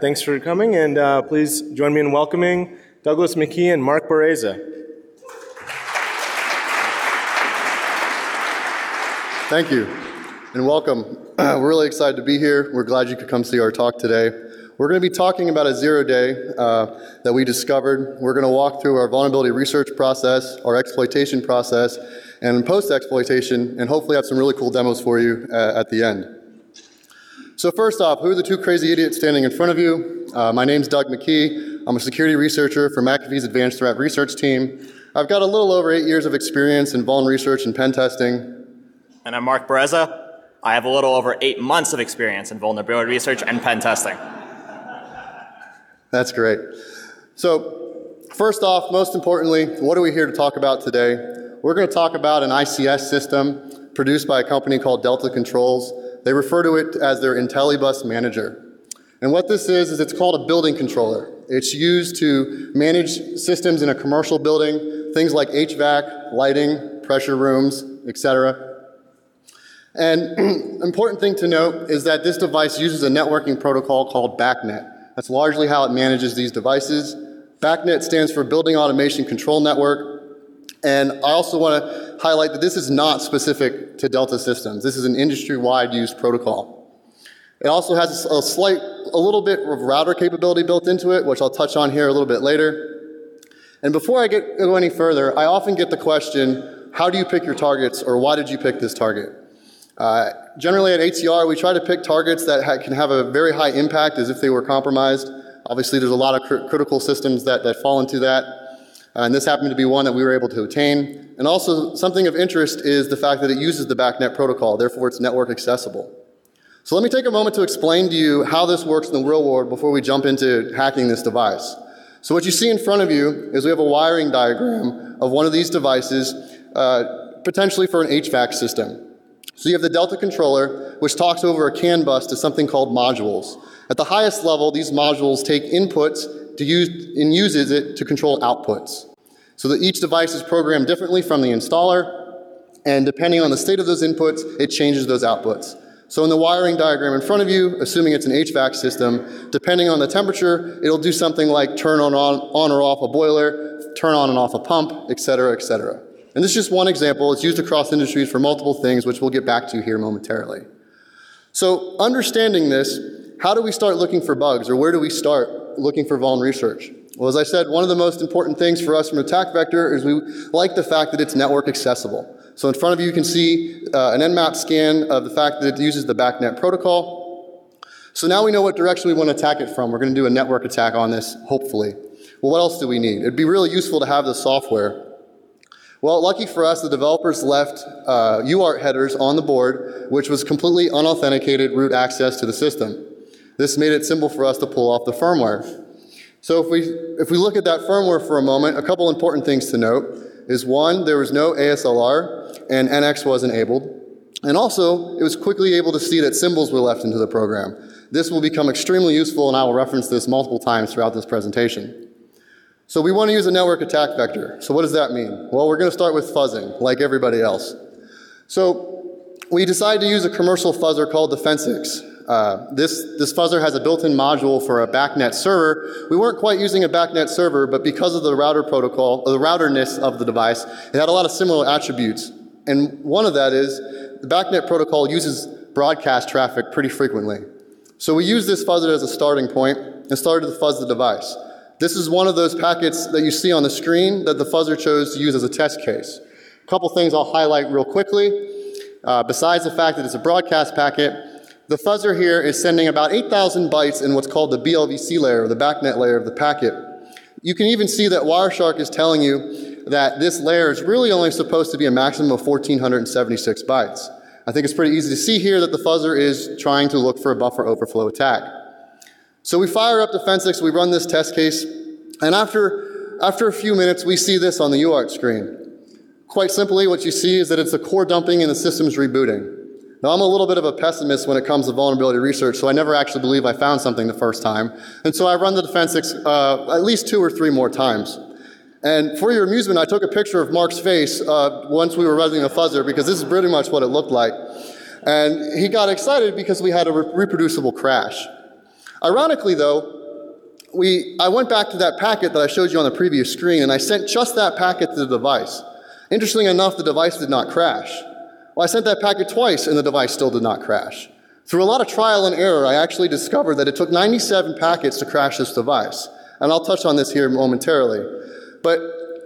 Thanks for coming, and uh, please join me in welcoming Douglas McKee and Mark Bereza. Thank you, and welcome. We're really excited to be here. We're glad you could come see our talk today. We're going to be talking about a zero day uh, that we discovered. We're going to walk through our vulnerability research process, our exploitation process, and post exploitation, and hopefully have some really cool demos for you uh, at the end. So, first off, who are the two crazy idiots standing in front of you? Uh, my name's Doug McKee. I'm a security researcher for McAfee's Advanced Threat Research Team. I've got a little over eight years of experience in vuln research and pen testing. And I'm Mark Bereza. I have a little over eight months of experience in vulnerability research and pen testing. That's great. So, first off, most importantly, what are we here to talk about today? We're going to talk about an ICS system produced by a company called Delta Controls. They refer to it as their IntelliBus Manager. And what this is, is it's called a building controller. It's used to manage systems in a commercial building, things like HVAC, lighting, pressure rooms, etc. And important thing to note is that this device uses a networking protocol called BACnet. That's largely how it manages these devices. BACnet stands for Building Automation Control Network. And I also want to highlight that this is not specific to Delta Systems. This is an industry-wide used protocol. It also has a slight, a little bit of router capability built into it, which I'll touch on here a little bit later. And before I get, go any further, I often get the question, how do you pick your targets or why did you pick this target? Uh, generally at ATR, we try to pick targets that ha can have a very high impact as if they were compromised. Obviously, there's a lot of cr critical systems that, that fall into that. Uh, and this happened to be one that we were able to obtain. And also, something of interest is the fact that it uses the BACnet protocol, therefore, it's network accessible. So, let me take a moment to explain to you how this works in the real world before we jump into hacking this device. So, what you see in front of you is we have a wiring diagram of one of these devices, uh, potentially for an HVAC system. So you have the Delta controller, which talks over a CAN bus to something called modules. At the highest level, these modules take inputs to use, and uses it to control outputs. So that each device is programmed differently from the installer, and depending on the state of those inputs, it changes those outputs. So in the wiring diagram in front of you, assuming it's an HVAC system, depending on the temperature, it'll do something like turn on, on, on or off a boiler, turn on and off a pump, et cetera, et cetera. And this is just one example. It's used across industries for multiple things, which we'll get back to here momentarily. So, understanding this, how do we start looking for bugs, or where do we start looking for vuln research? Well, as I said, one of the most important things for us from attack vector is we like the fact that it's network accessible. So in front of you, you can see uh, an Nmap scan of the fact that it uses the BACnet protocol. So now we know what direction we want to attack it from. We're going to do a network attack on this, hopefully. Well, what else do we need? It'd be really useful to have the software. Well, lucky for us, the developers left uh, UART headers on the board, which was completely unauthenticated root access to the system. This made it simple for us to pull off the firmware. So if we, if we look at that firmware for a moment, a couple important things to note is one, there was no ASLR and NX was enabled. And also, it was quickly able to see that symbols were left into the program. This will become extremely useful and I will reference this multiple times throughout this presentation. So we want to use a network attack vector. So what does that mean? Well, we're going to start with fuzzing, like everybody else. So we decided to use a commercial fuzzer called Defensix. Uh, this, this fuzzer has a built-in module for a backnet server. We weren't quite using a backnet server, but because of the router protocol, the routerness of the device, it had a lot of similar attributes. And one of that is the backnet protocol uses broadcast traffic pretty frequently. So we used this fuzzer as a starting point and started to fuzz the device. This is one of those packets that you see on the screen that the fuzzer chose to use as a test case. A couple things I'll highlight real quickly. Uh, besides the fact that it's a broadcast packet, the fuzzer here is sending about 8,000 bytes in what's called the BLVC layer, or the backnet layer of the packet. You can even see that Wireshark is telling you that this layer is really only supposed to be a maximum of 1,476 bytes. I think it's pretty easy to see here that the fuzzer is trying to look for a buffer overflow attack. So we fire up Defensix, we run this test case, and after, after a few minutes, we see this on the UART screen. Quite simply, what you see is that it's a core dumping and the system's rebooting. Now, I'm a little bit of a pessimist when it comes to vulnerability research, so I never actually believe I found something the first time. And so I run the Defensix uh, at least two or three more times. And for your amusement, I took a picture of Mark's face uh, once we were running a fuzzer because this is pretty much what it looked like. And he got excited because we had a re reproducible crash. Ironically, though, we, I went back to that packet that I showed you on the previous screen, and I sent just that packet to the device. Interestingly enough, the device did not crash. Well, I sent that packet twice, and the device still did not crash. Through a lot of trial and error, I actually discovered that it took 97 packets to crash this device. And I'll touch on this here momentarily. But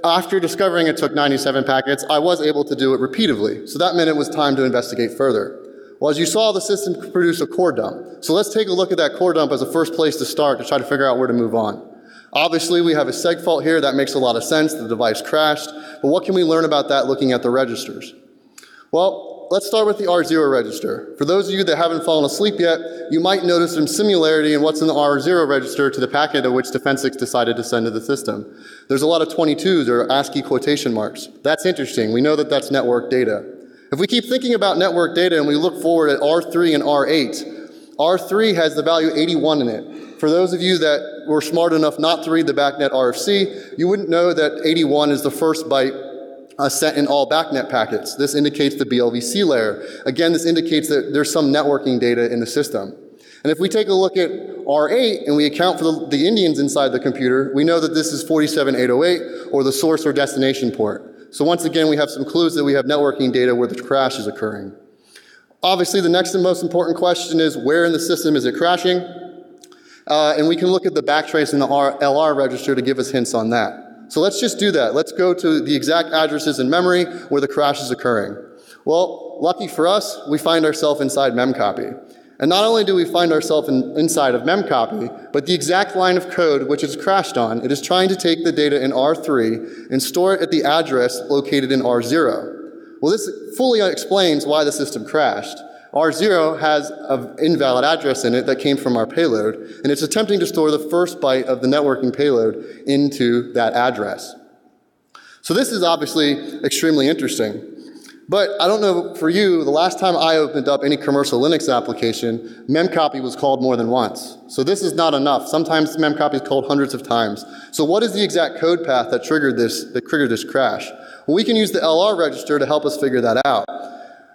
after discovering it took 97 packets, I was able to do it repeatedly. So that meant it was time to investigate further. Well, as you saw, the system produced a core dump. So let's take a look at that core dump as a first place to start to try to figure out where to move on. Obviously, we have a seg fault here. That makes a lot of sense. The device crashed. But what can we learn about that looking at the registers? Well, let's start with the R0 register. For those of you that haven't fallen asleep yet, you might notice some similarity in what's in the R0 register to the packet of which Defensics decided to send to the system. There's a lot of 22s or ASCII quotation marks. That's interesting. We know that that's network data. If we keep thinking about network data and we look forward at R3 and R8, R3 has the value 81 in it. For those of you that were smart enough not to read the BACnet RFC, you wouldn't know that 81 is the first byte uh, sent in all BACnet packets. This indicates the BLVC layer. Again, this indicates that there's some networking data in the system. And if we take a look at R8 and we account for the, the Indians inside the computer, we know that this is 47808 or the source or destination port. So once again, we have some clues that we have networking data where the crash is occurring. Obviously, the next and most important question is where in the system is it crashing? Uh, and we can look at the backtrace in the R LR register to give us hints on that. So let's just do that. Let's go to the exact addresses in memory where the crash is occurring. Well, lucky for us, we find ourselves inside memcopy. And not only do we find ourselves in, inside of memcopy, but the exact line of code which it's crashed on, it is trying to take the data in R3 and store it at the address located in R0. Well, this fully explains why the system crashed. R0 has an invalid address in it that came from our payload, and it's attempting to store the first byte of the networking payload into that address. So this is obviously extremely interesting. But I don't know for you, the last time I opened up any commercial Linux application, memcopy was called more than once. So this is not enough. Sometimes memcopy is called hundreds of times. So what is the exact code path that triggered this, that triggered this crash? Well, we can use the LR register to help us figure that out.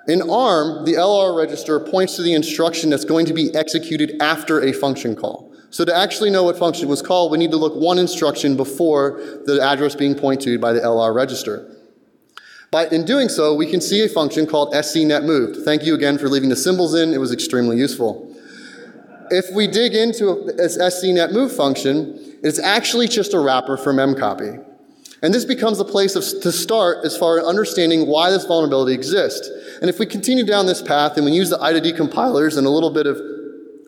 In ARM, the LR register points to the instruction that's going to be executed after a function call. So to actually know what function was called, we need to look one instruction before the address being pointed to by the LR register. But in doing so, we can see a function called scnetmoved. Thank you again for leaving the symbols in. It was extremely useful. If we dig into this scnetmove function, it's actually just a wrapper for memcopy. And this becomes a place of, to start as far as understanding why this vulnerability exists. And if we continue down this path and we use the I2D compilers and a little bit of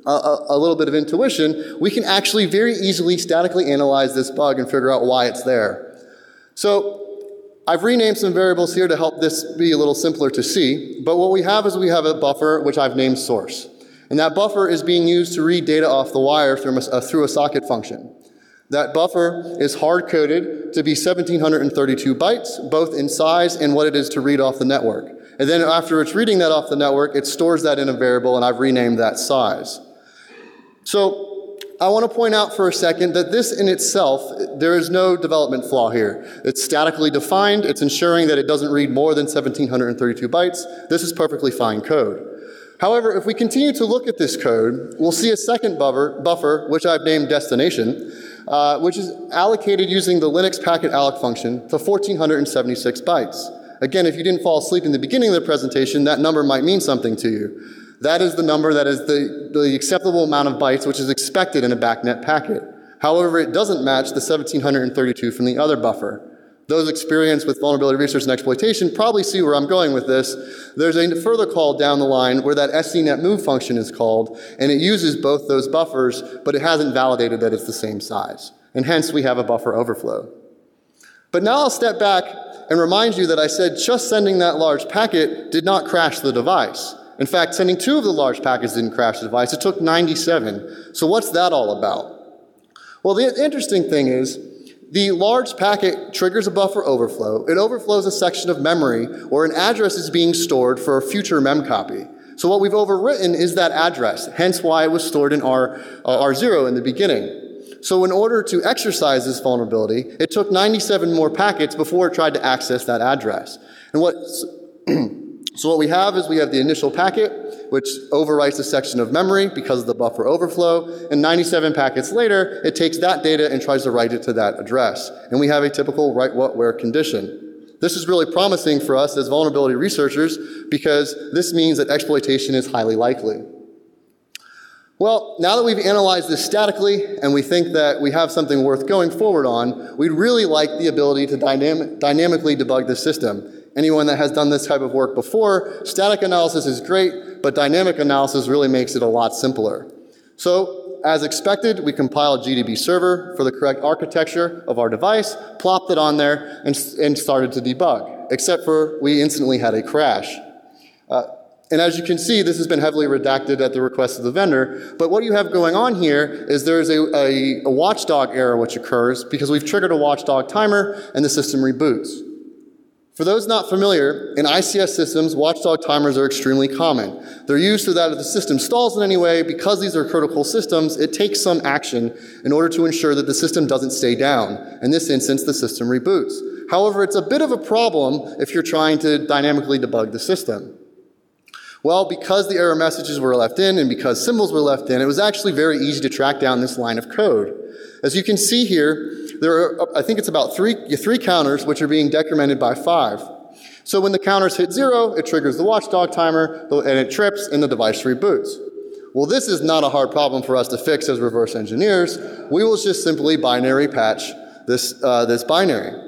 a, a, little bit of intuition, we can actually very easily statically analyze this bug and figure out why it's there. So I've renamed some variables here to help this be a little simpler to see, but what we have is we have a buffer which I've named source. And that buffer is being used to read data off the wire through a, through a socket function. That buffer is hard-coded to be 1732 bytes, both in size and what it is to read off the network. And then after it's reading that off the network, it stores that in a variable, and I've renamed that size. So I want to point out for a second that this in itself, there is no development flaw here. It's statically defined. It's ensuring that it doesn't read more than 1732 bytes. This is perfectly fine code. However, if we continue to look at this code, we'll see a second buffer, buffer which I've named destination, uh, which is allocated using the Linux packet alloc function to 1476 bytes. Again, if you didn't fall asleep in the beginning of the presentation, that number might mean something to you. That is the number that is the, the acceptable amount of bytes which is expected in a backnet packet. However, it doesn't match the 1732 from the other buffer. Those experienced with vulnerability research and exploitation probably see where I'm going with this. There's a further call down the line where that scnet move function is called, and it uses both those buffers, but it hasn't validated that it's the same size. And hence we have a buffer overflow. But now I'll step back and remind you that I said just sending that large packet did not crash the device. In fact, sending two of the large packets didn't crash the device. It took 97. So what's that all about? Well, the interesting thing is the large packet triggers a buffer overflow. It overflows a section of memory where an address is being stored for a future mem copy. So what we've overwritten is that address, hence why it was stored in R, uh, R0 in the beginning. So in order to exercise this vulnerability, it took 97 more packets before it tried to access that address. And what So what we have is we have the initial packet, which overwrites a section of memory because of the buffer overflow, and 97 packets later, it takes that data and tries to write it to that address. And we have a typical write what where condition. This is really promising for us as vulnerability researchers because this means that exploitation is highly likely. Well, now that we've analyzed this statically and we think that we have something worth going forward on, we'd really like the ability to dynam dynamically debug the system. Anyone that has done this type of work before, static analysis is great, but dynamic analysis really makes it a lot simpler. So, as expected, we compiled GDB server for the correct architecture of our device, plopped it on there, and, and started to debug, except for we instantly had a crash. Uh, and as you can see, this has been heavily redacted at the request of the vendor. But what you have going on here is there's a, a, a watchdog error which occurs because we've triggered a watchdog timer and the system reboots. For those not familiar, in ICS systems, watchdog timers are extremely common. They're used so that if the system stalls in any way, because these are critical systems, it takes some action in order to ensure that the system doesn't stay down. In this instance, the system reboots. However, it's a bit of a problem if you're trying to dynamically debug the system. Well, because the error messages were left in and because symbols were left in, it was actually very easy to track down this line of code. As you can see here, there are, I think it's about three, three counters which are being decremented by five. So when the counters hit zero, it triggers the watchdog timer and it trips and the device reboots. Well, this is not a hard problem for us to fix as reverse engineers. We will just simply binary patch this, uh, this binary.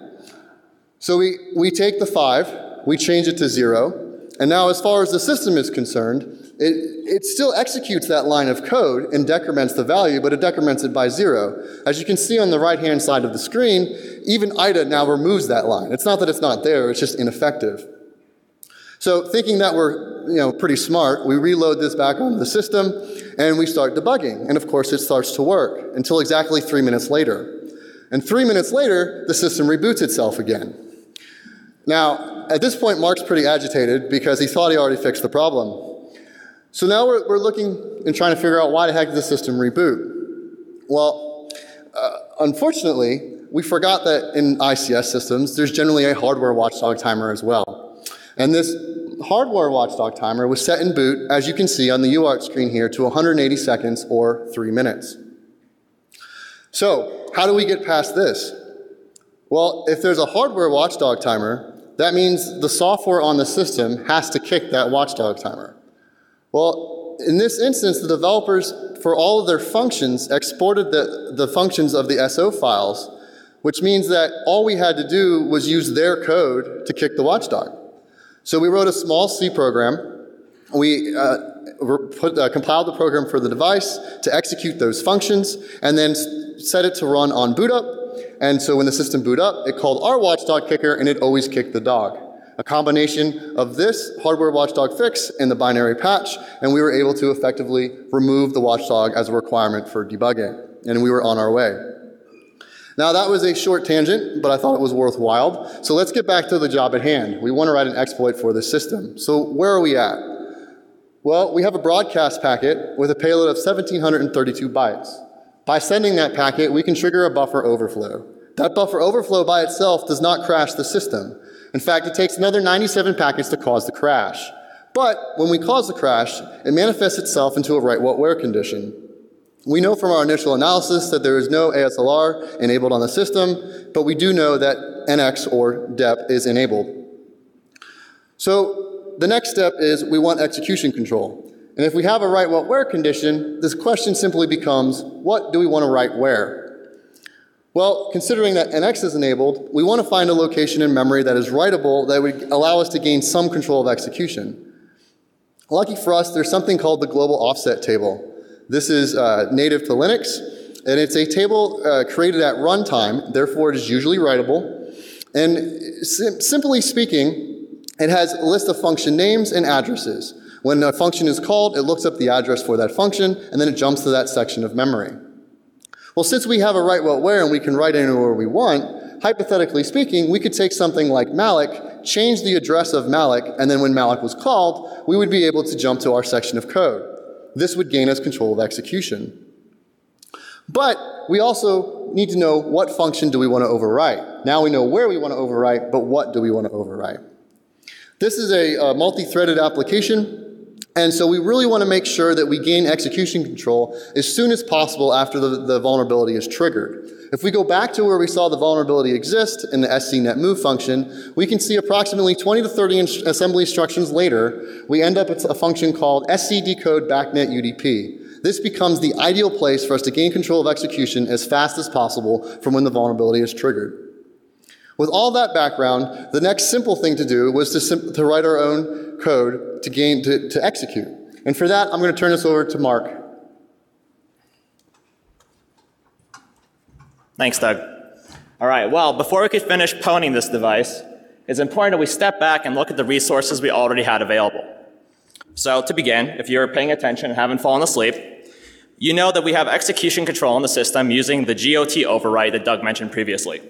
So we, we take the five, we change it to zero, and now, as far as the system is concerned, it, it still executes that line of code and decrements the value, but it decrements it by zero. As you can see on the right hand side of the screen, even IDA now removes that line. It's not that it's not there, it's just ineffective. So, thinking that we're you know, pretty smart, we reload this back onto the system and we start debugging. And of course, it starts to work until exactly three minutes later. And three minutes later, the system reboots itself again. Now, at this point, Mark's pretty agitated because he thought he already fixed the problem. So now we're, we're looking and trying to figure out why the heck did the system reboot? Well, uh, unfortunately, we forgot that in ICS systems, there's generally a hardware watchdog timer as well. And this hardware watchdog timer was set in boot, as you can see on the UART screen here, to 180 seconds or three minutes. So, how do we get past this? Well, if there's a hardware watchdog timer, that means the software on the system has to kick that watchdog timer. Well, in this instance, the developers, for all of their functions, exported the, the functions of the SO files, which means that all we had to do was use their code to kick the watchdog. So we wrote a small C program. We uh, put, uh, compiled the program for the device to execute those functions, and then set it to run on boot up and so when the system boot up, it called our watchdog kicker and it always kicked the dog. A combination of this hardware watchdog fix and the binary patch, and we were able to effectively remove the watchdog as a requirement for debugging. And we were on our way. Now that was a short tangent, but I thought it was worthwhile. So let's get back to the job at hand. We want to write an exploit for this system. So where are we at? Well, we have a broadcast packet with a payload of 1732 bytes. By sending that packet, we can trigger a buffer overflow. That buffer overflow by itself does not crash the system. In fact, it takes another 97 packets to cause the crash. But when we cause the crash, it manifests itself into a write what where condition. We know from our initial analysis that there is no ASLR enabled on the system, but we do know that NX or DEP is enabled. So the next step is we want execution control. And if we have a write what where condition, this question simply becomes, what do we want to write where? Well, considering that NX is enabled, we want to find a location in memory that is writable that would allow us to gain some control of execution. Lucky for us, there's something called the global offset table. This is uh, native to Linux, and it's a table uh, created at runtime, therefore it is usually writable. And sim simply speaking, it has a list of function names and addresses. When a function is called, it looks up the address for that function, and then it jumps to that section of memory. Well, since we have a write what where and we can write anywhere we want, hypothetically speaking, we could take something like malloc, change the address of malloc, and then when malloc was called, we would be able to jump to our section of code. This would gain us control of execution. But we also need to know what function do we want to overwrite. Now we know where we want to overwrite, but what do we want to overwrite? This is a, a multi-threaded application, and so we really want to make sure that we gain execution control as soon as possible after the, the vulnerability is triggered. If we go back to where we saw the vulnerability exist in the scnet move function, we can see approximately 20 to 30 in assembly instructions later, we end up with a function called scdecode backnet UDP. This becomes the ideal place for us to gain control of execution as fast as possible from when the vulnerability is triggered. With all that background, the next simple thing to do was to, to write our own code to, gain, to, to execute. And for that, I'm going to turn this over to Mark. Thanks, Doug. All right, well, before we could finish pwning this device, it's important that we step back and look at the resources we already had available. So to begin, if you're paying attention and haven't fallen asleep, you know that we have execution control in the system using the GOT override that Doug mentioned previously.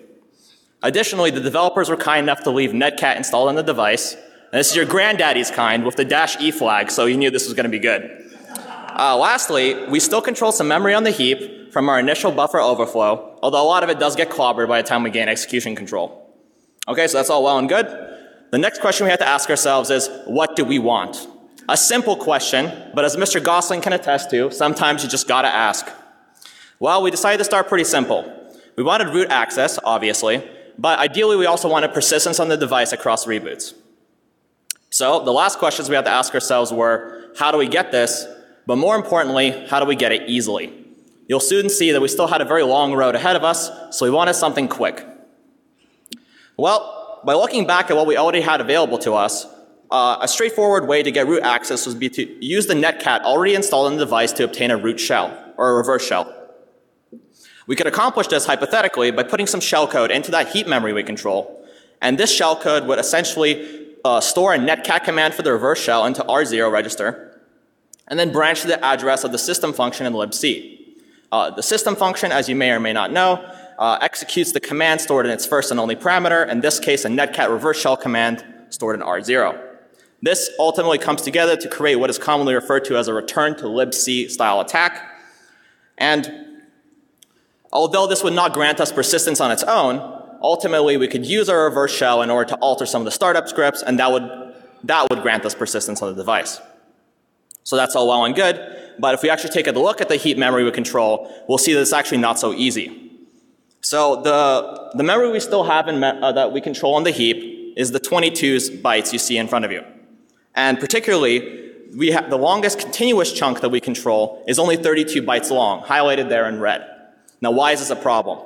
Additionally, the developers were kind enough to leave netcat installed on the device. And this is your granddaddy's kind with the dash E flag, so you knew this was going to be good. Uh, lastly, we still control some memory on the heap from our initial buffer overflow, although a lot of it does get clobbered by the time we gain execution control. Okay, so that's all well and good. The next question we have to ask ourselves is, what do we want? A simple question, but as Mr. Gosling can attest to, sometimes you just gotta ask. Well, we decided to start pretty simple. We wanted root access, obviously, but ideally we also wanted persistence on the device across reboots. So the last questions we had to ask ourselves were, how do we get this? But more importantly, how do we get it easily? You'll soon see that we still had a very long road ahead of us, so we wanted something quick. Well, by looking back at what we already had available to us, uh, a straightforward way to get root access would be to use the netcat already installed on the device to obtain a root shell, or a reverse shell. We could accomplish this hypothetically by putting some shellcode into that heap memory we control. And this shellcode would essentially uh, store a netcat command for the reverse shell into R0 register, and then branch to the address of the system function in libc. Uh, the system function, as you may or may not know, uh, executes the command stored in its first and only parameter, in this case a netcat reverse shell command stored in R0. This ultimately comes together to create what is commonly referred to as a return to libc style attack. And Although this would not grant us persistence on its own, ultimately we could use our reverse shell in order to alter some of the startup scripts, and that would, that would grant us persistence on the device. So that's all well and good, but if we actually take a look at the heap memory we control, we'll see that it's actually not so easy. So the, the memory we still have in uh, that we control on the heap is the 22 bytes you see in front of you. And particularly, we have the longest continuous chunk that we control is only 32 bytes long, highlighted there in red. Now, why is this a problem?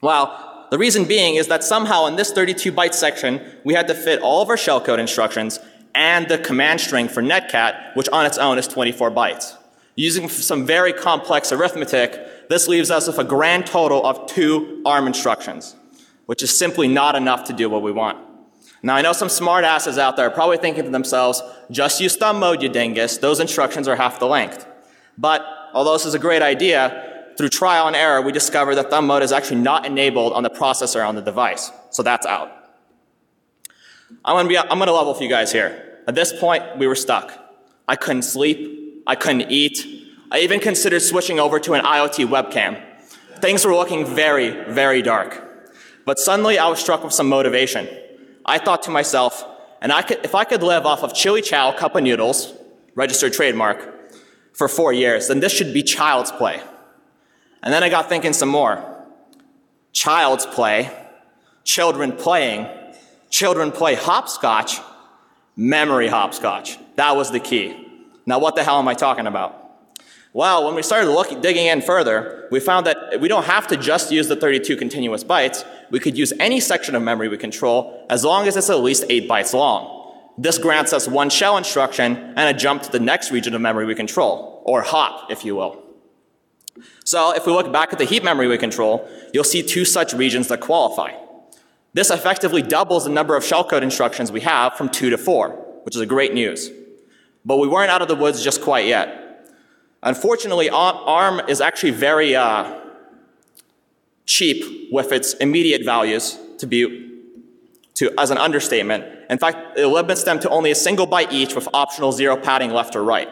Well, the reason being is that somehow in this 32 byte section, we had to fit all of our shellcode instructions and the command string for netcat, which on its own is 24 bytes. Using some very complex arithmetic, this leaves us with a grand total of two ARM instructions, which is simply not enough to do what we want. Now, I know some smartasses out there are probably thinking to themselves, just use thumb mode, you dingus. Those instructions are half the length. But although this is a great idea, through trial and error, we discovered that thumb mode is actually not enabled on the processor on the device. So that's out. I'm gonna, be, I'm gonna level with you guys here. At this point, we were stuck. I couldn't sleep. I couldn't eat. I even considered switching over to an IoT webcam. Things were looking very, very dark. But suddenly I was struck with some motivation. I thought to myself, and I could, if I could live off of chili chow cup of noodles, registered trademark, for four years, then this should be child's play. And then I got thinking some more. Child's play, children playing, children play hopscotch, memory hopscotch. That was the key. Now, what the hell am I talking about? Well, when we started looking, digging in further, we found that we don't have to just use the 32 continuous bytes. We could use any section of memory we control as long as it's at least 8 bytes long. This grants us one shell instruction and a jump to the next region of memory we control, or hop, if you will. So if we look back at the heap memory we control, you'll see two such regions that qualify. This effectively doubles the number of shellcode instructions we have from two to four, which is a great news. But we weren't out of the woods just quite yet. Unfortunately, ARM is actually very uh, cheap with its immediate values to be to, as an understatement. In fact, it limits them to only a single byte each with optional zero padding left or right.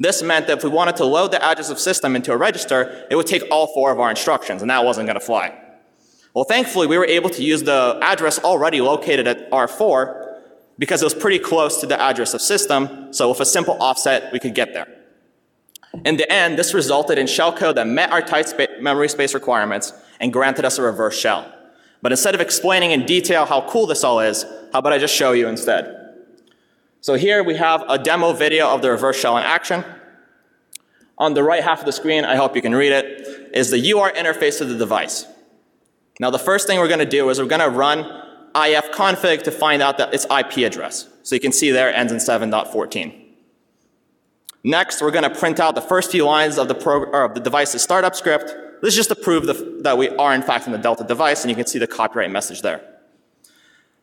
This meant that if we wanted to load the address of system into a register, it would take all four of our instructions, and that wasn't going to fly. Well, thankfully, we were able to use the address already located at R4, because it was pretty close to the address of system, so with a simple offset, we could get there. In the end, this resulted in shellcode that met our tight spa memory space requirements and granted us a reverse shell. But instead of explaining in detail how cool this all is, how about I just show you instead? So here we have a demo video of the reverse shell in action. On the right half of the screen, I hope you can read it, is the UART interface of the device. Now the first thing we're going to do is we're going to run ifconfig to find out that its IP address. So you can see there ends in 7.14. Next, we're going to print out the first few lines of the, of the device's startup script. This is just to prove that we are in fact in the Delta device, and you can see the copyright message there.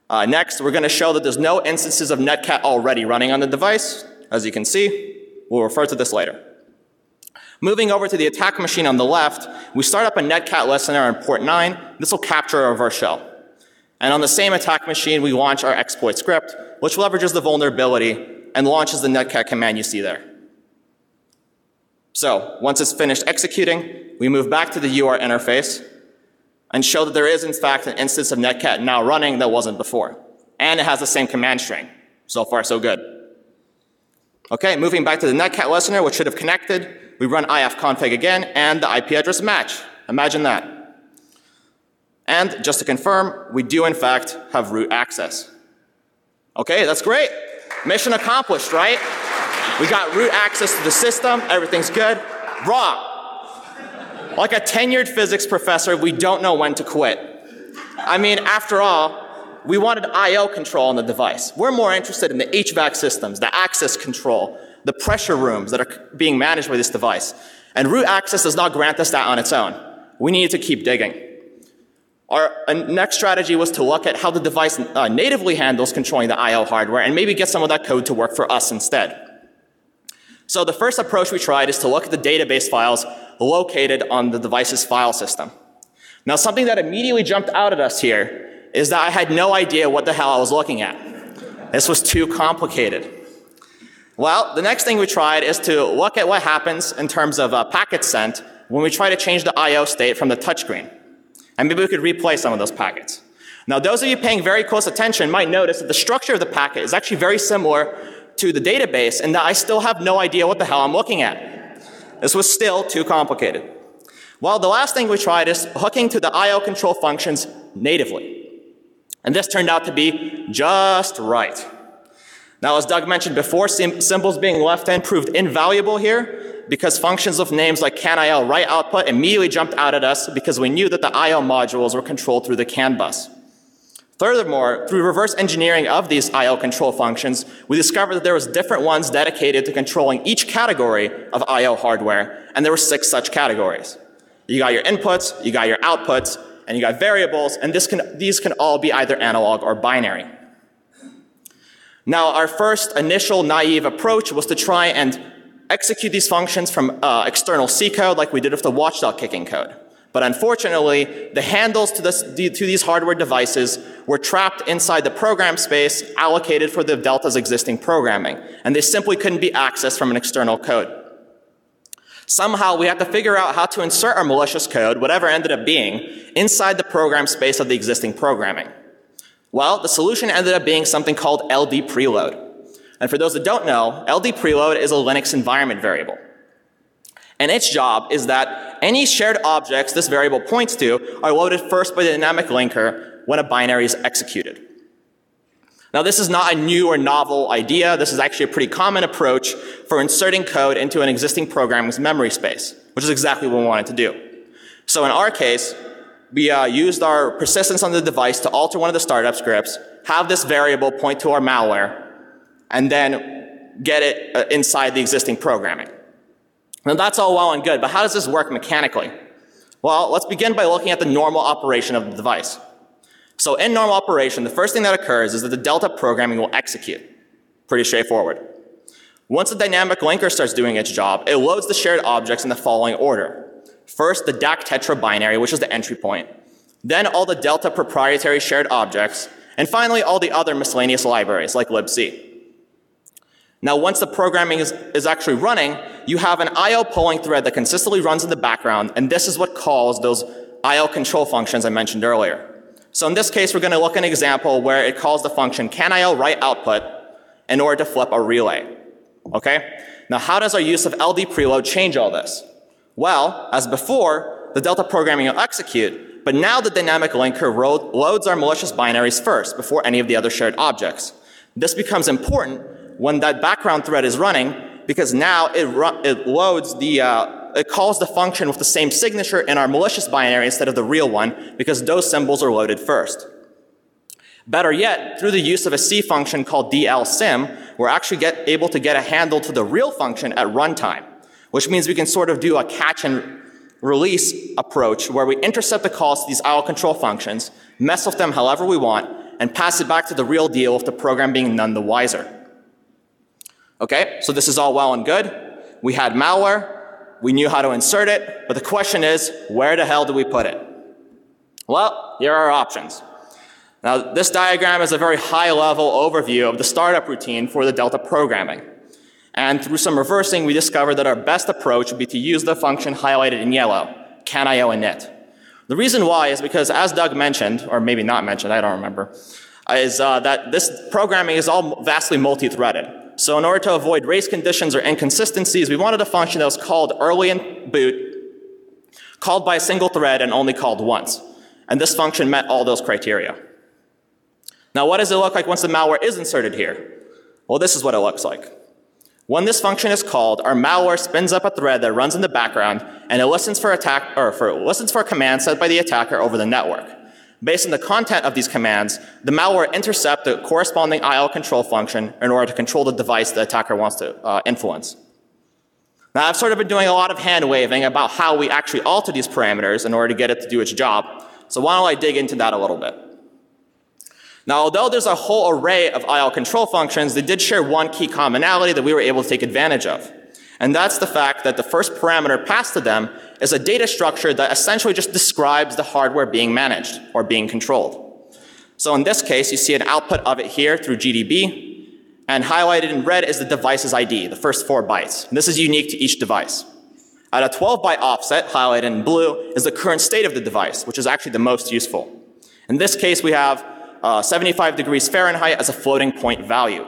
Uh, next, we're going to show that there's no instances of Netcat already running on the device. As you can see, we'll refer to this later. Moving over to the attack machine on the left, we start up a netcat listener on port 9. This will capture a reverse shell. And on the same attack machine, we launch our exploit script, which leverages the vulnerability and launches the netcat command you see there. So once it's finished executing, we move back to the UART interface and show that there is in fact an instance of netcat now running that wasn't before. And it has the same command string. So far, so good. Okay, moving back to the netcat listener, which should have connected, we run ifconfig again, and the IP address match. Imagine that. And just to confirm, we do in fact have root access. Okay, that's great. Mission accomplished, right? We got root access to the system, everything's good. Wrong. Like a tenured physics professor, we don't know when to quit. I mean, after all, we wanted I.O. control on the device. We're more interested in the HVAC systems, the access control, the pressure rooms that are being managed by this device. And root access does not grant us that on its own. We need to keep digging. Our uh, next strategy was to look at how the device uh, natively handles controlling the I.O. hardware and maybe get some of that code to work for us instead. So the first approach we tried is to look at the database files located on the device's file system. Now something that immediately jumped out at us here is that I had no idea what the hell I was looking at. This was too complicated. Well, the next thing we tried is to look at what happens in terms of uh, packets sent when we try to change the I.O. state from the touchscreen. And maybe we could replay some of those packets. Now, those of you paying very close attention might notice that the structure of the packet is actually very similar to the database and that I still have no idea what the hell I'm looking at. This was still too complicated. Well, the last thing we tried is hooking to the I.O. control functions natively. And this turned out to be just right. Now, as Doug mentioned before, symbols being left in proved invaluable here because functions with names like CAN-IO write output immediately jumped out at us because we knew that the I.O. modules were controlled through the CAN bus. Furthermore, through reverse engineering of these I.O. control functions, we discovered that there was different ones dedicated to controlling each category of I.O. hardware, and there were six such categories. You got your inputs, you got your outputs, and you got variables, and can, these can all be either analog or binary. Now, our first initial naive approach was to try and execute these functions from uh, external C code like we did with the watchdog kicking code. But unfortunately, the handles to, this, to, these hardware devices were trapped inside the program space allocated for the Delta's existing programming, and they simply couldn't be accessed from an external code. Somehow, we had to figure out how to insert our malicious code, whatever ended up being, inside the program space of the existing programming. Well, the solution ended up being something called LD preload. And for those that don't know, LD preload is a Linux environment variable. And its job is that any shared objects this variable points to are loaded first by the dynamic linker when a binary is executed. Now, this is not a new or novel idea. This is actually a pretty common approach for inserting code into an existing program's memory space, which is exactly what we wanted to do. So in our case, we uh, used our persistence on the device to alter one of the startup scripts, have this variable point to our malware, and then get it uh, inside the existing programming. Now that's all well and good, but how does this work mechanically? Well, let's begin by looking at the normal operation of the device. So in normal operation, the first thing that occurs is that the Delta programming will execute. Pretty straightforward. Once the dynamic linker starts doing its job, it loads the shared objects in the following order. First, the DAC tetra binary, which is the entry point. Then all the Delta proprietary shared objects. And finally, all the other miscellaneous libraries, like libc. Now, once the programming is, is actually running, you have an I.O. polling thread that consistently runs in the background, and this is what calls those I.O. control functions I mentioned earlier. So in this case, we're going to look at an example where it calls the function Can canIO write output in order to flip a relay. Okay? Now, how does our use of LD preload change all this? Well, as before, the Delta programming will execute, but now the dynamic linker loads our malicious binaries first before any of the other shared objects. This becomes important when that background thread is running because now it, it loads the, uh, it calls the function with the same signature in our malicious binary instead of the real one because those symbols are loaded first. Better yet, through the use of a C function called dlsim, we're actually get, able to get a handle to the real function at runtime, which means we can sort of do a catch and release approach where we intercept the calls to these IO control functions, mess with them however we want, and pass it back to the real deal with the program being none the wiser. Okay, so this is all well and good. We had malware, we knew how to insert it, but the question is, where the hell do we put it? Well, here are our options. Now, this diagram is a very high level overview of the startup routine for the Delta programming. And through some reversing, we discovered that our best approach would be to use the function highlighted in yellow, canIO init. The reason why is because, as Doug mentioned, or maybe not mentioned, I don't remember, is uh, that this programming is all vastly multi-threaded. So in order to avoid race conditions or inconsistencies, we wanted a function that was called early in boot, called by a single thread, and only called once. And this function met all those criteria. Now, what does it look like once the malware is inserted here? Well, this is what it looks like. When this function is called, our malware spins up a thread that runs in the background, and it listens for attack or for listens for a command sent by the attacker over the network. Based on the content of these commands, the malware intercepts the corresponding IO control function in order to control the device the attacker wants to uh, influence. Now, I've sort of been doing a lot of hand waving about how we actually alter these parameters in order to get it to do its job. So why don't I dig into that a little bit? Now, although there's a whole array of IO control functions, they did share one key commonality that we were able to take advantage of. And that's the fact that the first parameter passed to them is a data structure that essentially just describes the hardware being managed or being controlled. So in this case, you see an output of it here through GDB, and highlighted in red is the device's ID, the first four bytes. And this is unique to each device. At a 12 byte offset, highlighted in blue, is the current state of the device, which is actually the most useful. In this case, we have uh, 75 degrees Fahrenheit as a floating point value.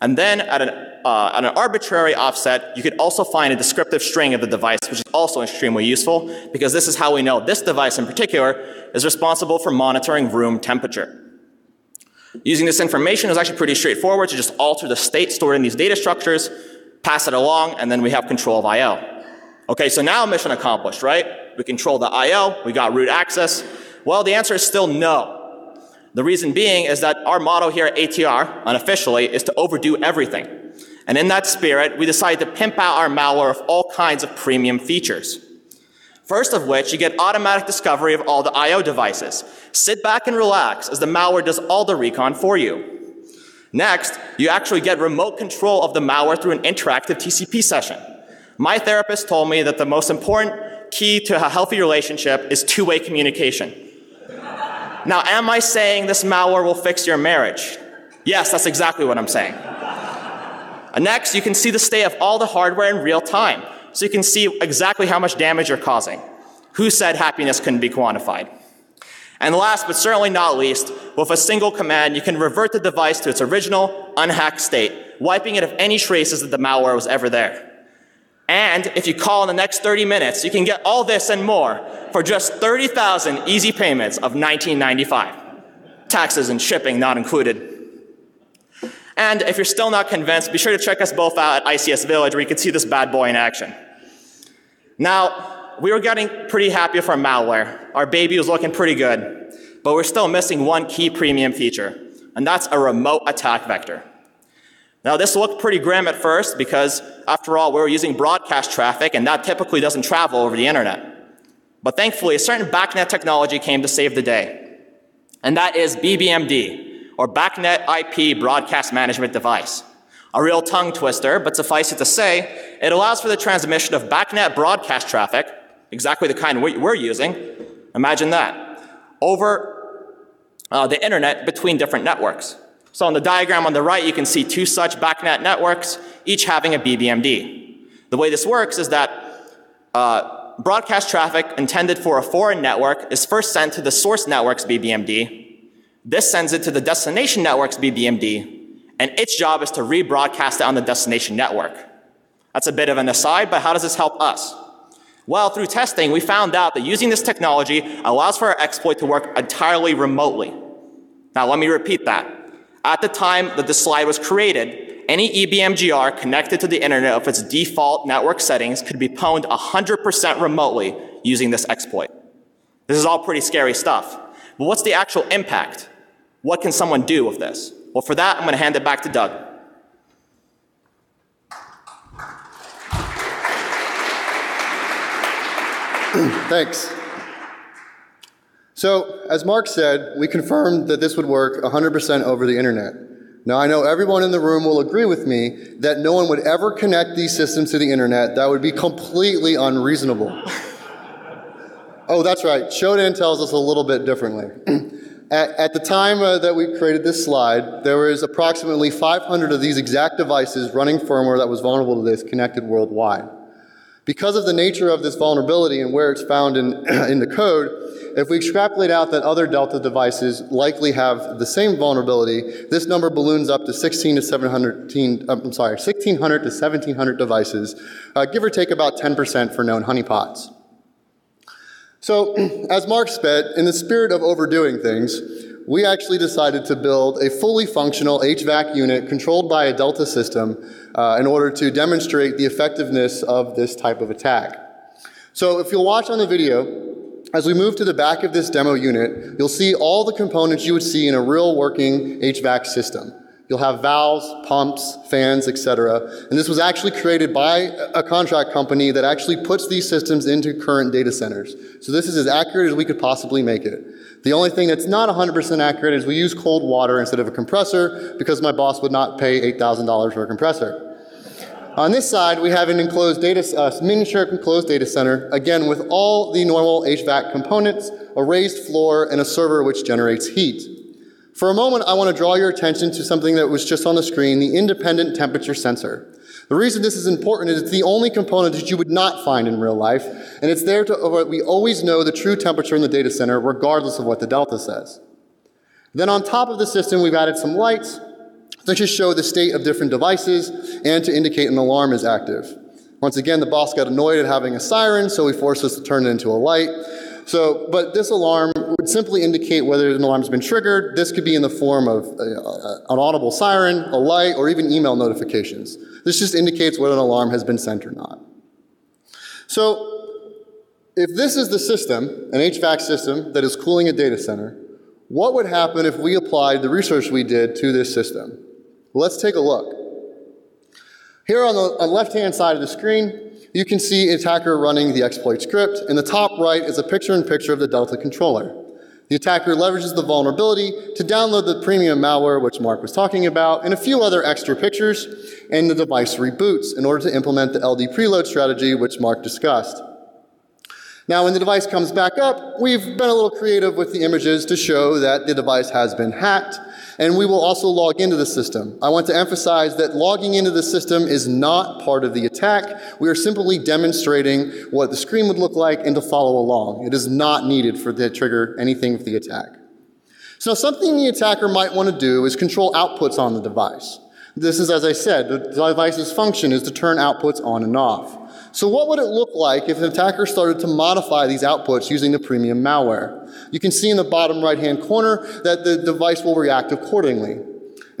And then at an, uh, at an arbitrary offset, you could also find a descriptive string of the device, which is also extremely useful, because this is how we know this device in particular is responsible for monitoring room temperature. Using this information is actually pretty straightforward to just alter the state stored in these data structures, pass it along, and then we have control of I.O. Okay, so now mission accomplished, right? We control the I.O., we got root access. Well, the answer is still no. The reason being is that our motto here at ATR, unofficially, is to overdo everything. And in that spirit, we decided to pimp out our malware with all kinds of premium features. First of which, you get automatic discovery of all the I.O. devices. Sit back and relax as the malware does all the recon for you. Next, you actually get remote control of the malware through an interactive TCP session. My therapist told me that the most important key to a healthy relationship is two-way communication. Now, am I saying this malware will fix your marriage? Yes, that's exactly what I'm saying. Next, you can see the state of all the hardware in real time. So you can see exactly how much damage you're causing. Who said happiness couldn't be quantified? And last but certainly not least, with a single command, you can revert the device to its original, unhacked state, wiping it of any traces that the malware was ever there. And if you call in the next 30 minutes, you can get all this and more for just 30,000 easy payments of 1995. Taxes and shipping not included. And if you're still not convinced, be sure to check us both out at ICS Village where you can see this bad boy in action. Now, we were getting pretty happy with our malware. Our baby was looking pretty good, but we're still missing one key premium feature, and that's a remote attack vector. Now, this looked pretty grim at first because, after all, we were using broadcast traffic, and that typically doesn't travel over the internet. But thankfully, a certain backnet technology came to save the day, and that is BBMD, or BACnet IP Broadcast Management Device. A real tongue twister, but suffice it to say, it allows for the transmission of BACnet broadcast traffic, exactly the kind we're using, imagine that, over uh, the internet between different networks. So on the diagram on the right, you can see two such BACnet networks, each having a BBMD. The way this works is that uh, broadcast traffic intended for a foreign network is first sent to the source network's BBMD. This sends it to the destination network's BBMD, and its job is to rebroadcast it on the destination network. That's a bit of an aside, but how does this help us? Well, through testing, we found out that using this technology allows for our exploit to work entirely remotely. Now, let me repeat that. At the time that this slide was created, any EBMGR connected to the internet of its default network settings could be pwned 100% remotely using this exploit. This is all pretty scary stuff. But what's the actual impact? What can someone do with this? Well, for that, I'm going to hand it back to Doug. Thanks. So, as Mark said, we confirmed that this would work 100% over the internet. Now, I know everyone in the room will agree with me that no one would ever connect these systems to the internet. That would be completely unreasonable. oh, that's right. Shodan tells us a little bit differently. at, at, the time uh, that we created this slide, there was approximately 500 of these exact devices running firmware that was vulnerable to this connected worldwide. Because of the nature of this vulnerability and where it's found in, in the code, if we extrapolate out that other Delta devices likely have the same vulnerability, this number balloons up to 16 to 700, uh, I'm sorry, 1600 to 1700 devices, uh, give or take about 10% for known honeypots. So, as Mark said, in the spirit of overdoing things, we actually decided to build a fully functional HVAC unit controlled by a Delta system uh, in order to demonstrate the effectiveness of this type of attack. So if you'll watch on the video, as we move to the back of this demo unit, you'll see all the components you would see in a real working HVAC system. You'll have valves, pumps, fans, etc. And this was actually created by a contract company that actually puts these systems into current data centers. So this is as accurate as we could possibly make it. The only thing that's not 100% accurate is we use cold water instead of a compressor because my boss would not pay $8,000 for a compressor. On this side, we have an enclosed data, uh, miniature enclosed data center, again with all the normal HVAC components, a raised floor, and a server which generates heat. For a moment, I want to draw your attention to something that was just on the screen, the independent temperature sensor. The reason this is important is it's the only component that you would not find in real life, and it's there to, we always know the true temperature in the data center regardless of what the delta says. Then on top of the system, we've added some lights to just show the state of different devices and to indicate an alarm is active. Once again, the boss got annoyed at having a siren, so he forced us to turn it into a light. So, but this alarm would simply indicate whether an alarm has been triggered. This could be in the form of a, a, an audible siren, a light, or even email notifications. This just indicates whether an alarm has been sent or not. So, if this is the system, an HVAC system that is cooling a data center, what would happen if we applied the research we did to this system? Let's take a look. Here on the left-hand side of the screen, you can see attacker running the exploit script. In the top right is a picture-in-picture of the Delta controller. The attacker leverages the vulnerability to download the premium malware, which Mark was talking about, and a few other extra pictures, and the device reboots in order to implement the LD preload strategy, which Mark discussed. Now, when the device comes back up, we've been a little creative with the images to show that the device has been hacked, and we will also log into the system. I want to emphasize that logging into the system is not part of the attack. We are simply demonstrating what the screen would look like and to follow along. It is not needed for to trigger anything for the attack. So something the attacker might want to do is control outputs on the device. This is, as I said, the device's function is to turn outputs on and off. So what would it look like if an attacker started to modify these outputs using the premium malware? You can see in the bottom right-hand corner that the device will react accordingly.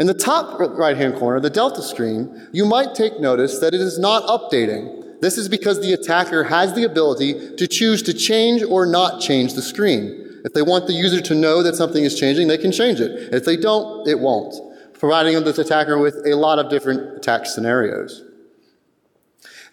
In the top right-hand corner, the delta screen, you might take notice that it is not updating. This is because the attacker has the ability to choose to change or not change the screen. If they want the user to know that something is changing, they can change it. If they don't, it won't, providing this attacker with a lot of different attack scenarios.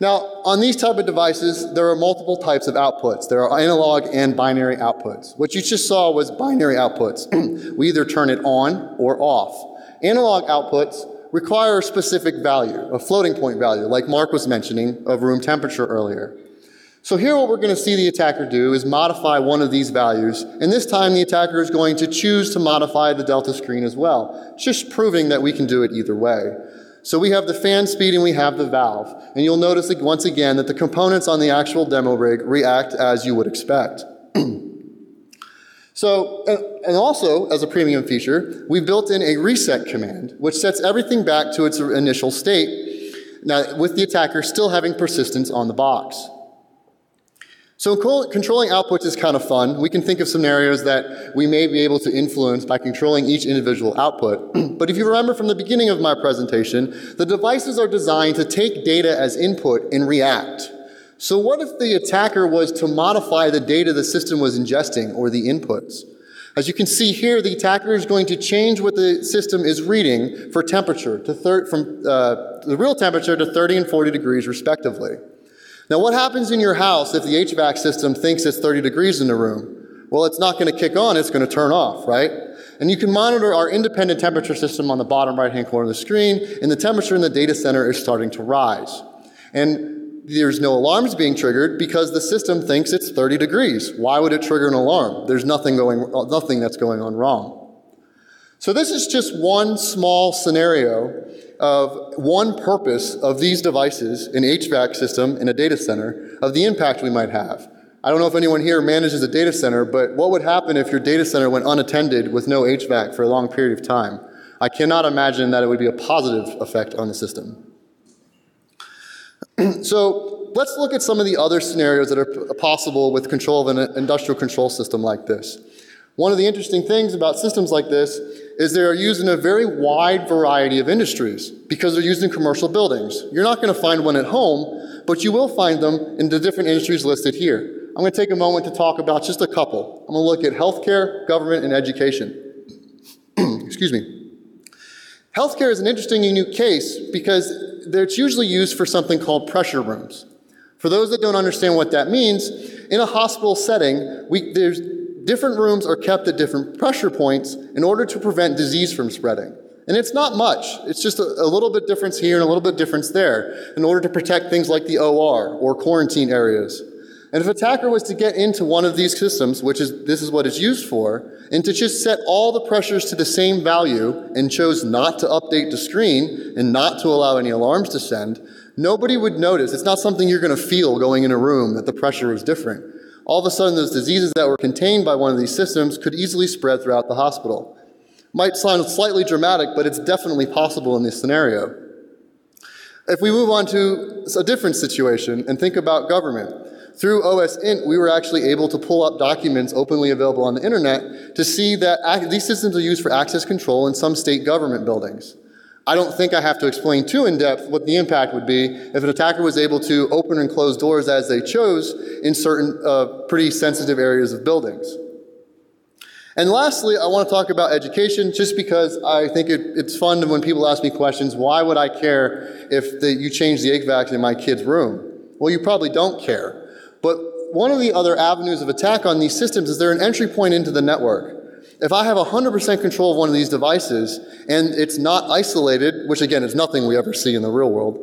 Now, on these type of devices, there are multiple types of outputs. There are analog and binary outputs. What you just saw was binary outputs. we either turn it on or off. Analog outputs require a specific value, a floating point value, like Mark was mentioning of room temperature earlier. So here what we're going to see the attacker do is modify one of these values, and this time the attacker is going to choose to modify the delta screen as well, just proving that we can do it either way. So we have the fan speed and we have the valve. And you'll notice once again that the components on the actual demo rig react as you would expect. so, and also, as a premium feature, we built in a reset command, which sets everything back to its initial state, now with the attacker still having persistence on the box. So controlling outputs is kind of fun. We can think of scenarios that we may be able to influence by controlling each individual output. but if you remember from the beginning of my presentation, the devices are designed to take data as input and react. So what if the attacker was to modify the data the system was ingesting or the inputs? As you can see here, the attacker is going to change what the system is reading for temperature to from uh, the real temperature to 30 and 40 degrees respectively. Now, what happens in your house if the HVAC system thinks it's 30 degrees in the room? Well, it's not going to kick on, it's going to turn off, right? And you can monitor our independent temperature system on the bottom right hand corner of the screen, and the temperature in the data center is starting to rise. And there's no alarms being triggered because the system thinks it's 30 degrees. Why would it trigger an alarm? There's nothing, going, nothing that's going on wrong. So, this is just one small scenario of one purpose of these devices, an HVAC system in a data center, of the impact we might have. I don't know if anyone here manages a data center, but what would happen if your data center went unattended with no HVAC for a long period of time? I cannot imagine that it would be a positive effect on the system. so let's look at some of the other scenarios that are possible with control of an uh, industrial control system like this. One of the interesting things about systems like this is they are used in a very wide variety of industries because they're used in commercial buildings. You're not going to find one at home, but you will find them in the different industries listed here. I'm going to take a moment to talk about just a couple. I'm going to look at healthcare, government, and education. Excuse me. Healthcare is an interesting, unique case because it's usually used for something called pressure rooms. For those that don't understand what that means, in a hospital setting, we, there's different rooms are kept at different pressure points in order to prevent disease from spreading. And it's not much. It's just a, a, little bit difference here and a little bit difference there in order to protect things like the OR or quarantine areas. And if attacker was to get into one of these systems, which is this is what it's used for, and to just set all the pressures to the same value and chose not to update the screen and not to allow any alarms to send, nobody would notice. It's not something you're going to feel going in a room that the pressure is different all of a sudden those diseases that were contained by one of these systems could easily spread throughout the hospital. Might sound slightly dramatic, but it's definitely possible in this scenario. If we move on to a different situation and think about government, through OSINT, we were actually able to pull up documents openly available on the internet to see that these systems are used for access control in some state government buildings. I don't think I have to explain too in depth what the impact would be if an attacker was able to open and close doors as they chose in certain uh, pretty sensitive areas of buildings. And lastly, I want to talk about education just because I think it, it's fun when people ask me questions why would I care if the, you change the HVAC in my kid's room? Well, you probably don't care. But one of the other avenues of attack on these systems is they're an entry point into the network. If I have 100% control of one of these devices and it's not isolated, which again is nothing we ever see in the real world,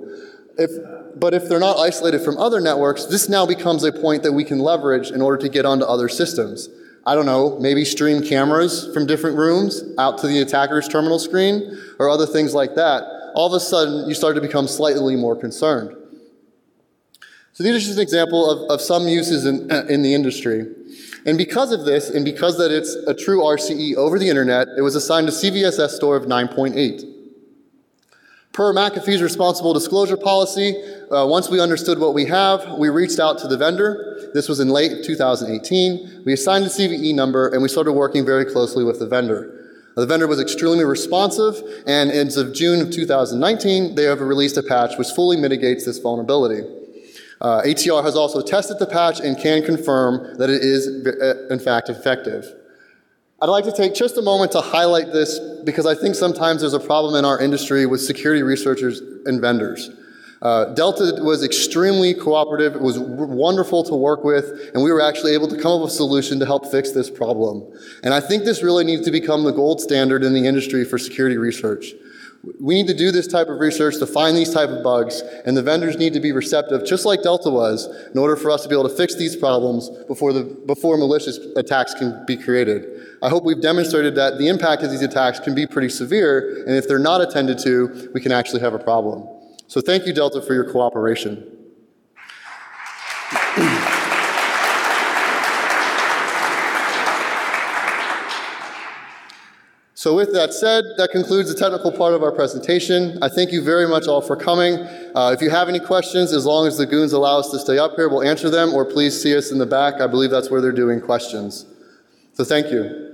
if, but if they're not isolated from other networks, this now becomes a point that we can leverage in order to get onto other systems. I don't know, maybe stream cameras from different rooms out to the attacker's terminal screen or other things like that. All of a sudden, you start to become slightly more concerned. So these are just an example of, of some uses in, in the industry. And because of this, and because that it's a true RCE over the internet, it was assigned a CVSS score of 9.8. Per McAfee's responsible disclosure policy, uh, once we understood what we have, we reached out to the vendor. This was in late 2018. We assigned a CVE number and we started working very closely with the vendor. The vendor was extremely responsive, and as of June of 2019, they have released a patch which fully mitigates this vulnerability. Uh, ATR has also tested the patch and can confirm that it is, uh, in fact, effective. I'd like to take just a moment to highlight this because I think sometimes there's a problem in our industry with security researchers and vendors. Uh, Delta was extremely cooperative. It was wonderful to work with, and we were actually able to come up with a solution to help fix this problem. And I think this really needs to become the gold standard in the industry for security research. We need to do this type of research to find these type of bugs, and the vendors need to be receptive, just like Delta was, in order for us to be able to fix these problems before, the, before malicious attacks can be created. I hope we've demonstrated that the impact of these attacks can be pretty severe, and if they're not attended to, we can actually have a problem. So thank you, Delta, for your cooperation. So with that said, that concludes the technical part of our presentation. I thank you very much all for coming. Uh, if you have any questions, as long as the goons allow us to stay up here, we'll answer them, or please see us in the back. I believe that's where they're doing questions. So thank you.